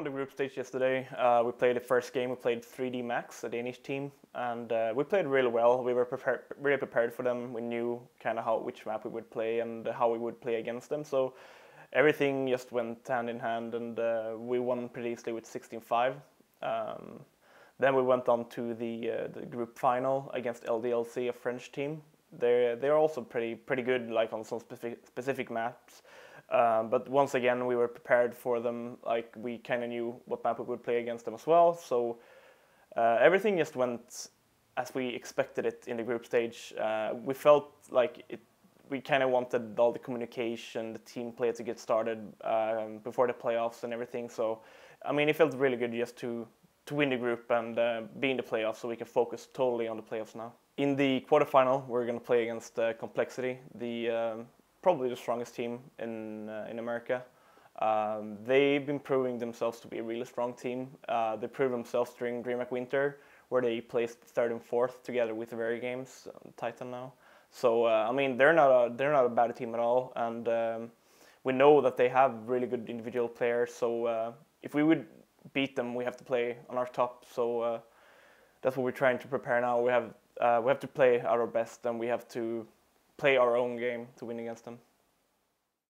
won the group stage yesterday. Uh, we played the first game. We played 3D Max, a Danish team, and uh, we played really well. We were prepared, really prepared for them. We knew kind of how which map we would play and how we would play against them. So everything just went hand in hand, and uh, we won pretty easily with 16-5. Um, then we went on to the, uh, the group final against LDLC, a French team. They're they're also pretty pretty good, like on some specific specific maps. Um, but once again, we were prepared for them. Like we kind of knew what map we would play against them as well. So uh, everything just went as we expected it in the group stage. Uh, we felt like it. We kind of wanted all the communication, the team play to get started um, before the playoffs and everything. So, I mean, it felt really good just to to win the group and uh, be in the playoffs, so we can focus totally on the playoffs now. In the quarterfinal, we're going to play against uh, Complexity, the um, probably the strongest team in uh, in America. Um, they've been proving themselves to be a really strong team. Uh, they proved themselves during DreamHack Winter, where they placed third and fourth together with the Very Games um, Titan now. So uh, I mean, they're not a they're not a bad team at all, and um, we know that they have really good individual players. So uh, if we would beat them, we have to play on our top. So uh, that's what we're trying to prepare now. We have uh, we have to play at our best, and we have to play our own game to win against them.